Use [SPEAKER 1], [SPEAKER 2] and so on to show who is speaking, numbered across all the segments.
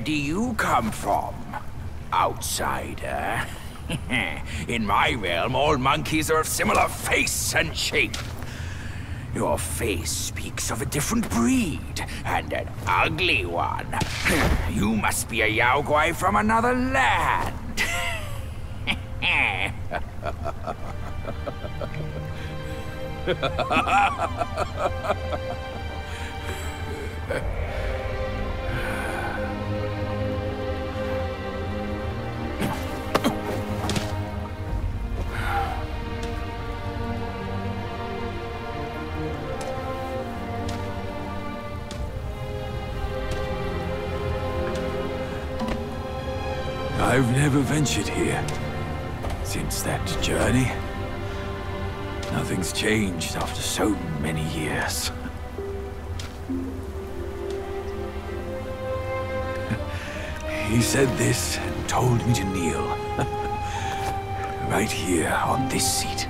[SPEAKER 1] Where do you come from, outsider? In my realm, all monkeys are of similar face and shape. Your face speaks of a different breed, and an ugly one. You must be a Yao Guai from another land.
[SPEAKER 2] I've never ventured here. Since that journey. Nothing's changed after so many years. he said this and told me to kneel. right here on this seat.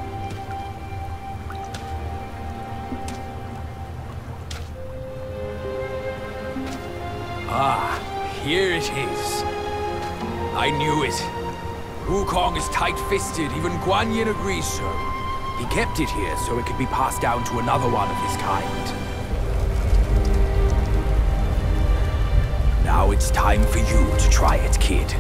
[SPEAKER 1] Ah, here it is. I knew it. Wukong is tight-fisted, even Guan Yin agrees so. He kept it here so it could be passed down to another one of his kind. Now it's time for you to try it, kid.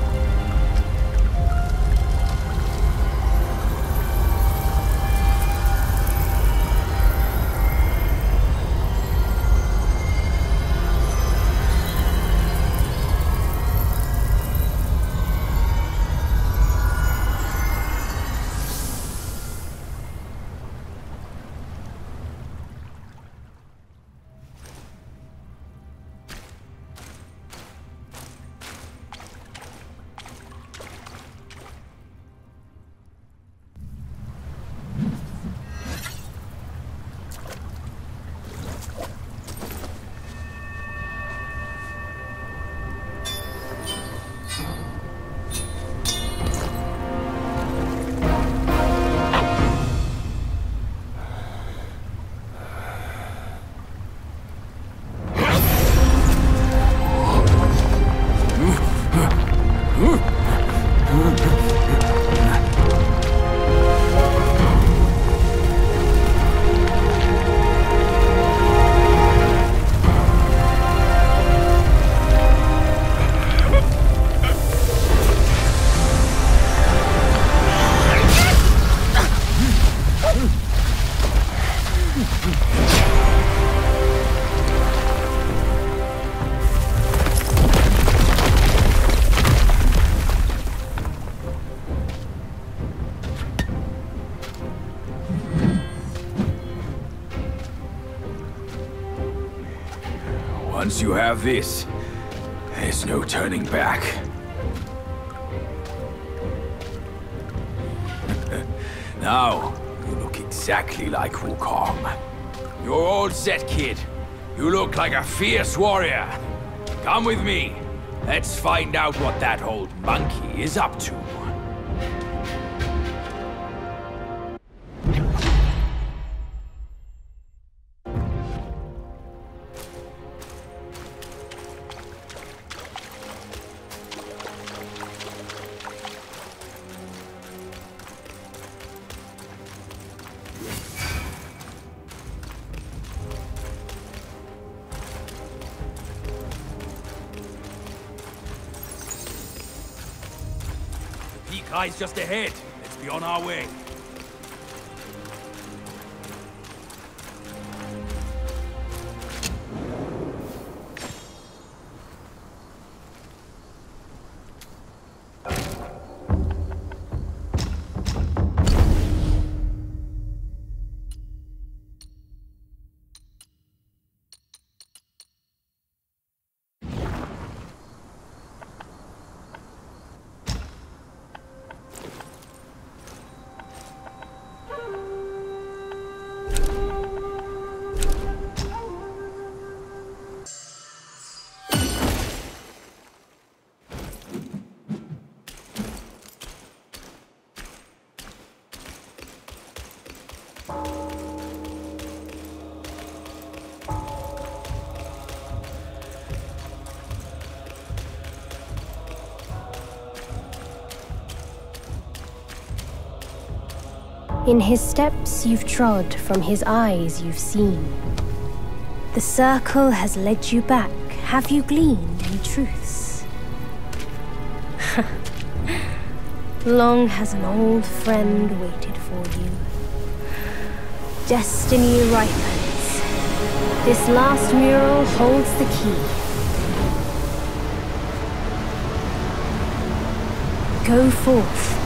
[SPEAKER 2] You have this, there's no turning back. now, you look exactly like Wukong.
[SPEAKER 1] You're all set, kid. You look like a fierce warrior. Come with me. Let's find out what that old monkey is up to. Eye's just ahead. Let's be on our way.
[SPEAKER 3] In his steps you've trod, from his eyes you've seen. The circle has led you back. Have you gleaned any truths? Long has an old friend waited for you. Destiny ripens. This last mural holds the key. Go forth.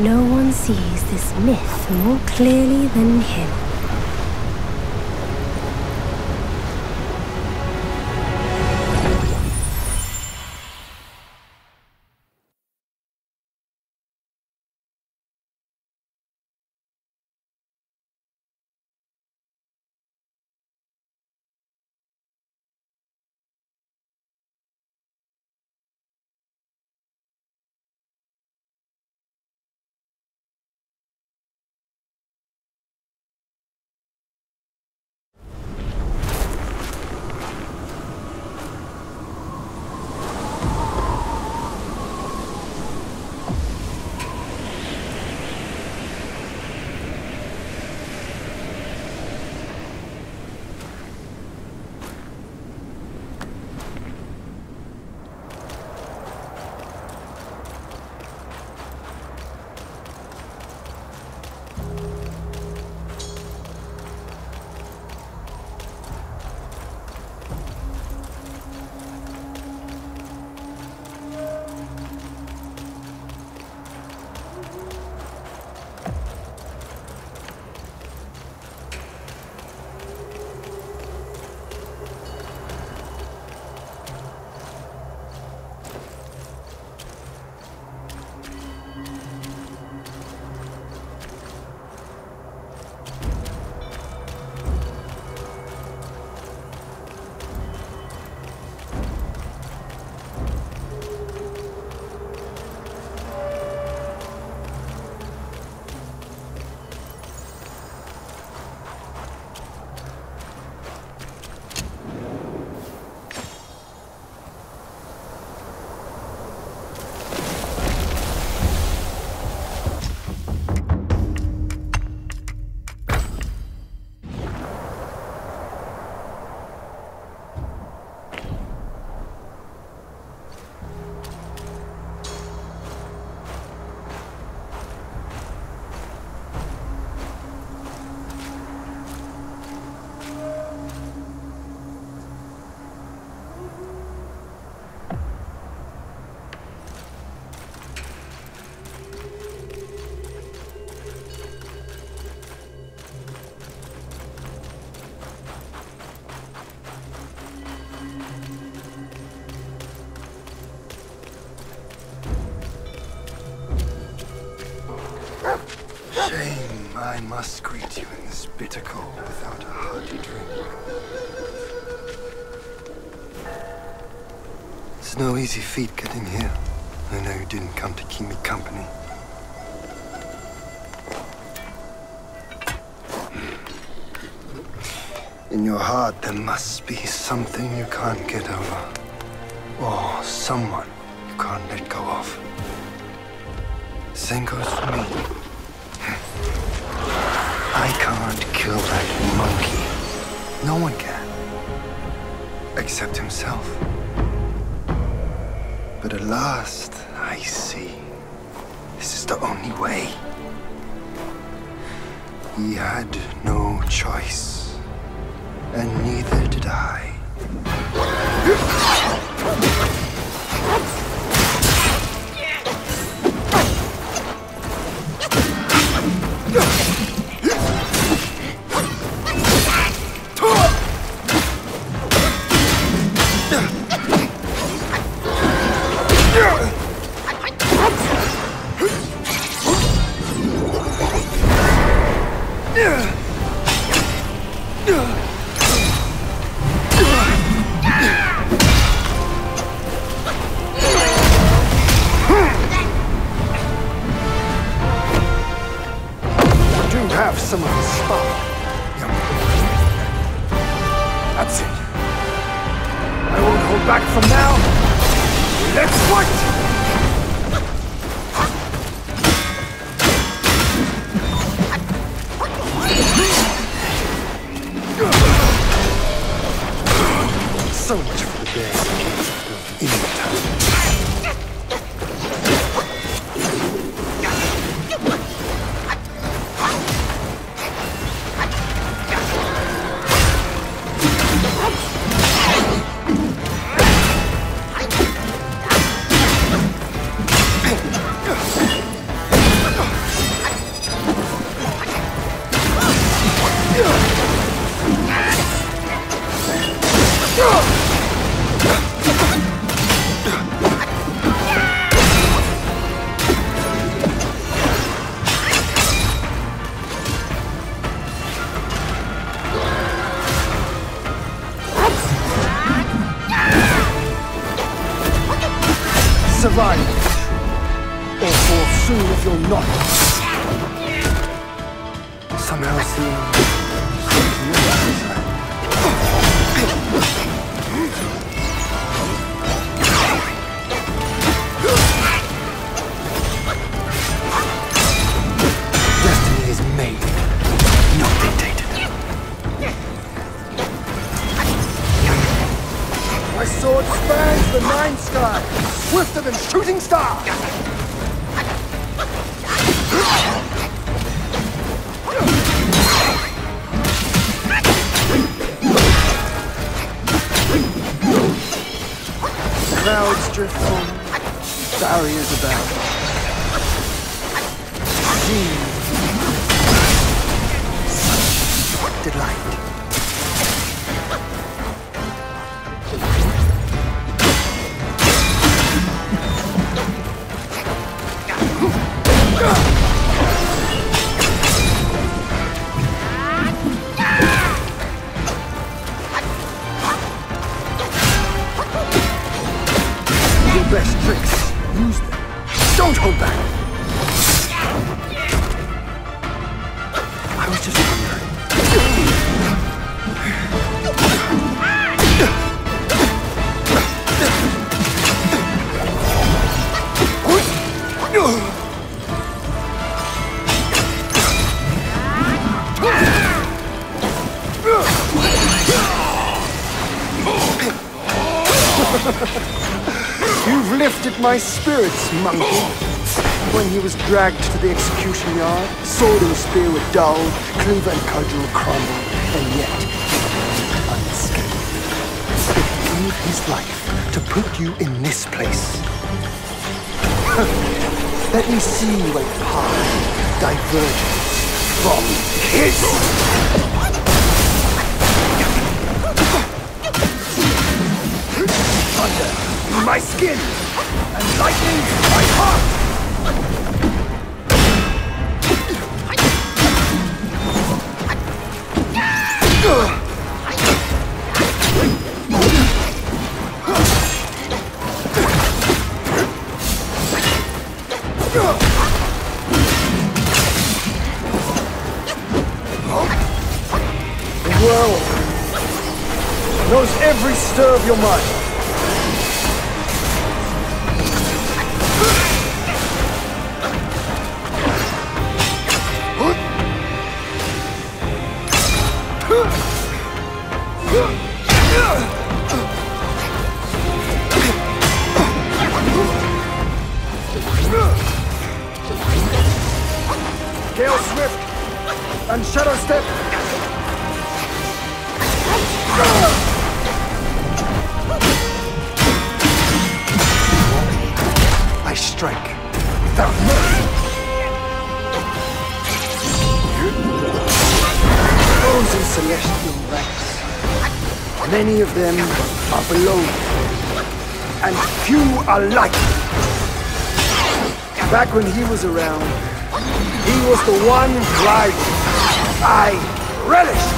[SPEAKER 3] No one sees this myth more clearly than him.
[SPEAKER 4] I must greet you in this bitter cold without a hearty drink. It's no easy feat getting here. I know you didn't come to keep me company. In your heart, there must be something you can't get over. Or someone you can't let go of. Same goes for me. I can't kill that monkey. No one can. Except himself. But at last, I see. This is the only way. He had no choice. And neither did I. my spirits, monkey. When he was dragged to the execution yard, sword and spear were dull, cleaver and cudgel crumbled, and yet unscathed. He gave his life to put you in this place. Let me see where your path diverges from his. My skin, lightning in my. Knows every stir of your mind. Few are like. Back when he was around, he was the one rival I relished.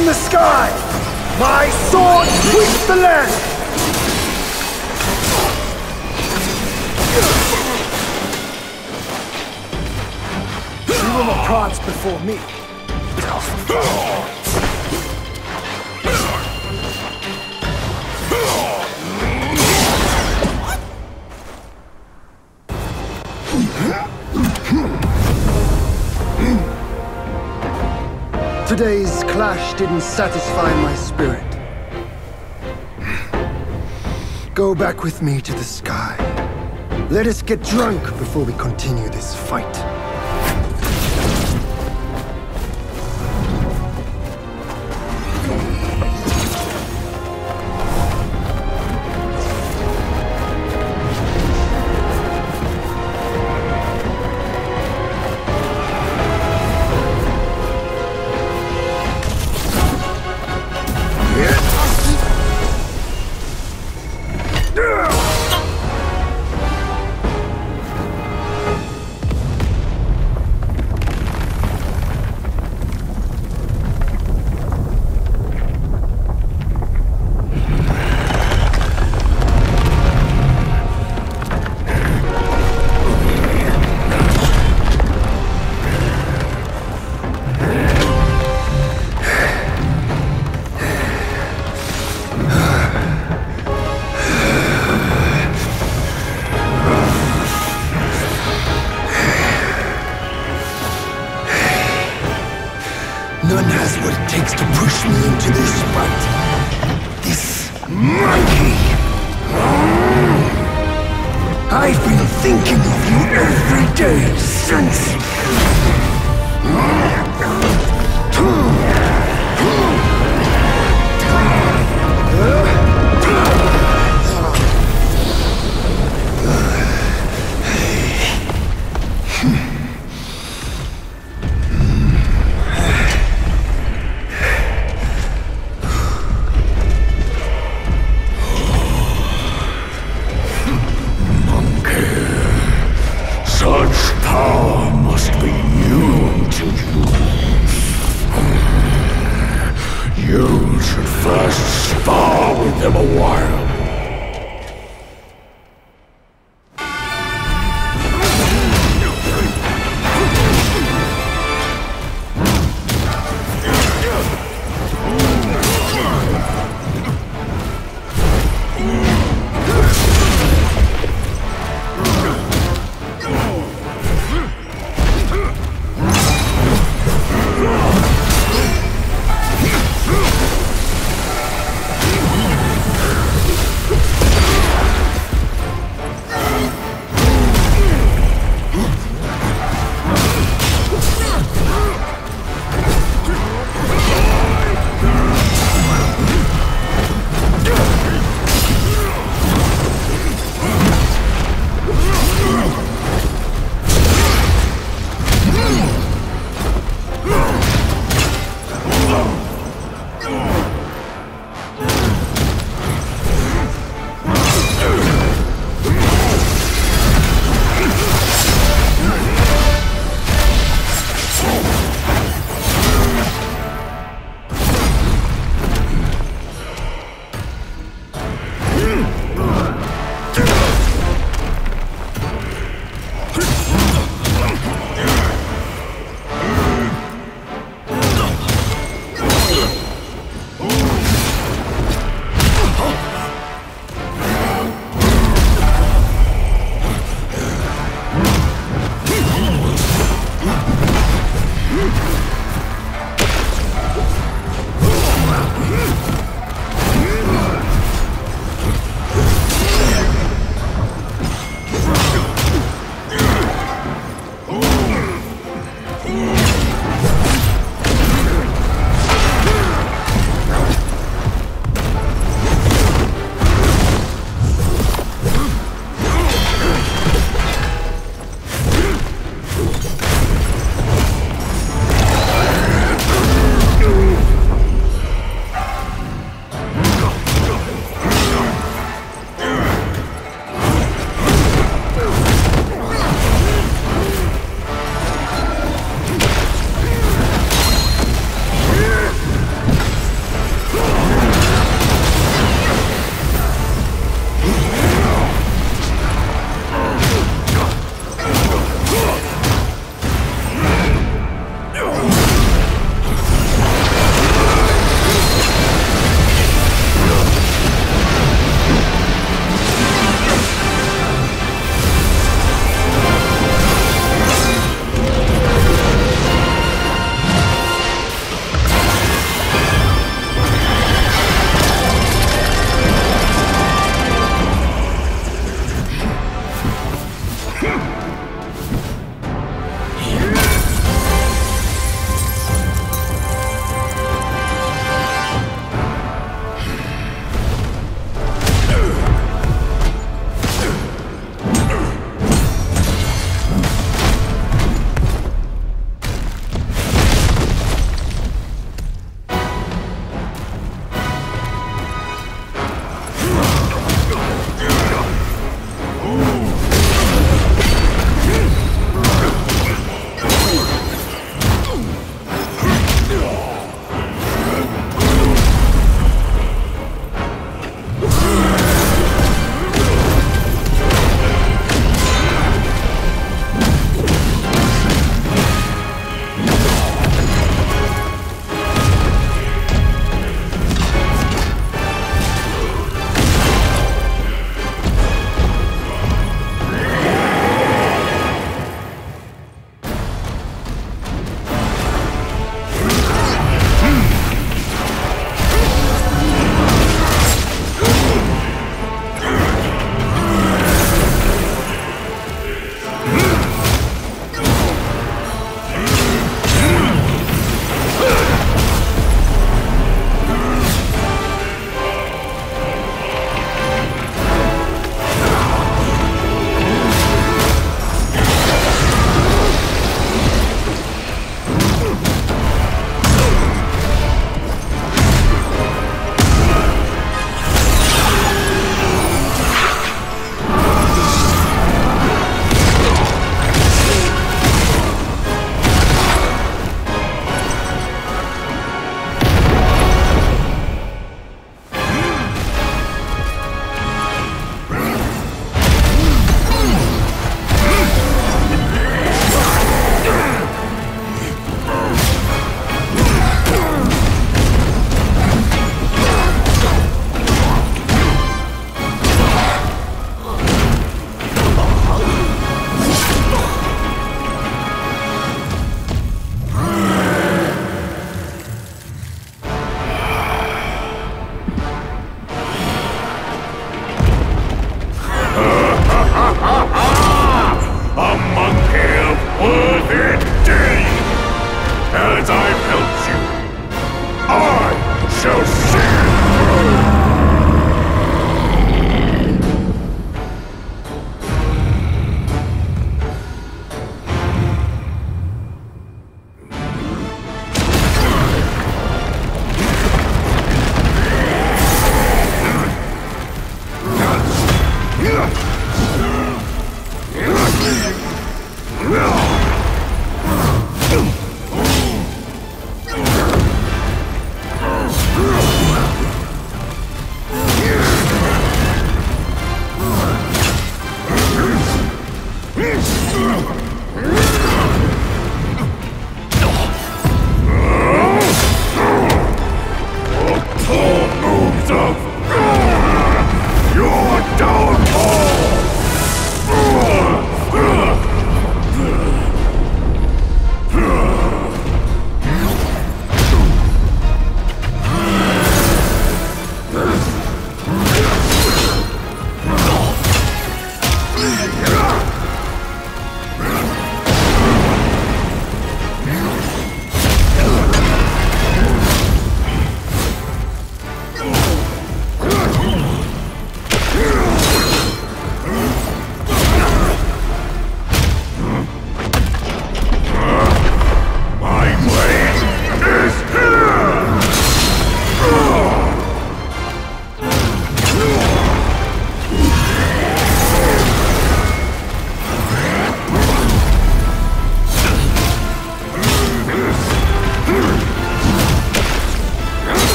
[SPEAKER 4] From the sky, my sword sweeps the land! You will not before me. Today's clash didn't satisfy my spirit. Go back with me to the sky. Let us get drunk before we continue this fight.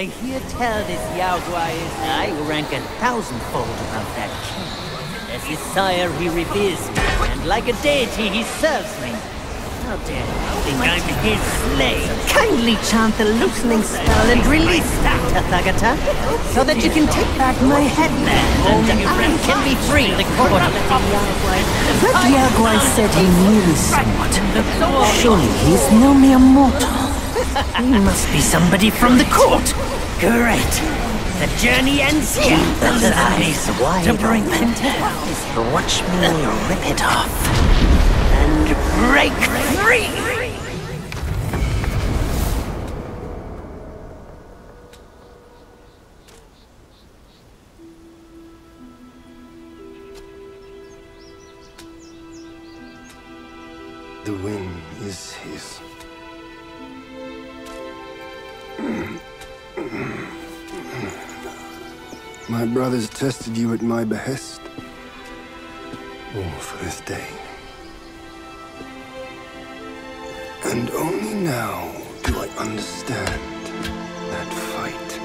[SPEAKER 5] I hear tell this Yao Guai is I rank a thousandfold above that king. As his sire he reveres me, and like a deity he serves me. How dare you think I'm his slave?
[SPEAKER 6] Kindly chant the loosening spell and release that, Tathagata, so that you can take back my headband
[SPEAKER 5] And I can be free. The court
[SPEAKER 6] That Yao Guai said he knew me somewhat. Surely he's no mere mortal. He must be somebody from the court.
[SPEAKER 5] Great. The journey ends here.
[SPEAKER 6] Those eyes wide
[SPEAKER 5] to bring
[SPEAKER 6] open.
[SPEAKER 5] them down.
[SPEAKER 6] Watch me rip it off.
[SPEAKER 5] And break free.
[SPEAKER 4] The wind is his. My brothers tested you at my behest. All for this day. And only now do I understand that fight.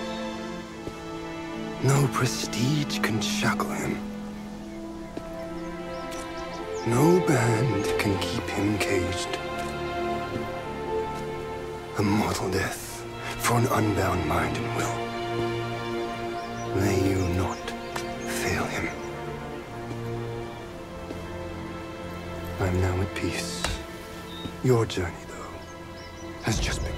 [SPEAKER 4] No prestige can shackle him. No band can keep him caged. A mortal death for an unbound mind and will. Peace. Your journey, though, has just begun.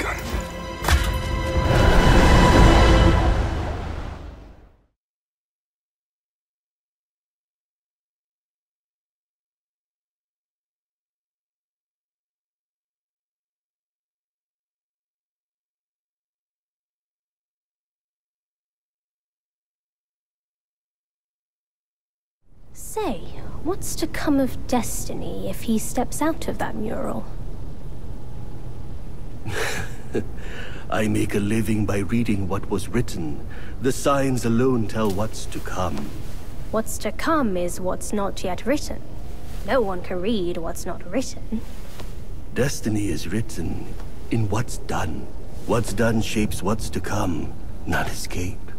[SPEAKER 3] Say, what's to come of Destiny if he steps out of that mural?
[SPEAKER 7] I make a living by reading what was written. The signs alone tell what's to come.
[SPEAKER 3] What's to come is what's not yet written. No one can read what's not written.
[SPEAKER 7] Destiny is written in what's done. What's done shapes what's to come, not escape.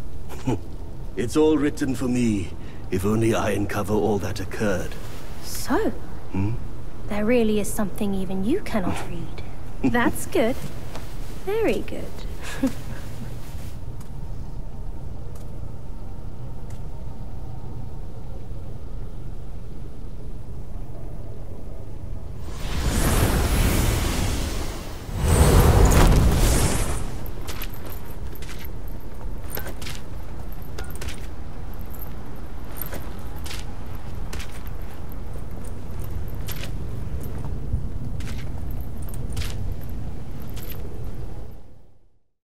[SPEAKER 7] it's all written for me, if only I uncover all that occurred.
[SPEAKER 3] So, Hmm? there really is something even you cannot read. That's good. Very good.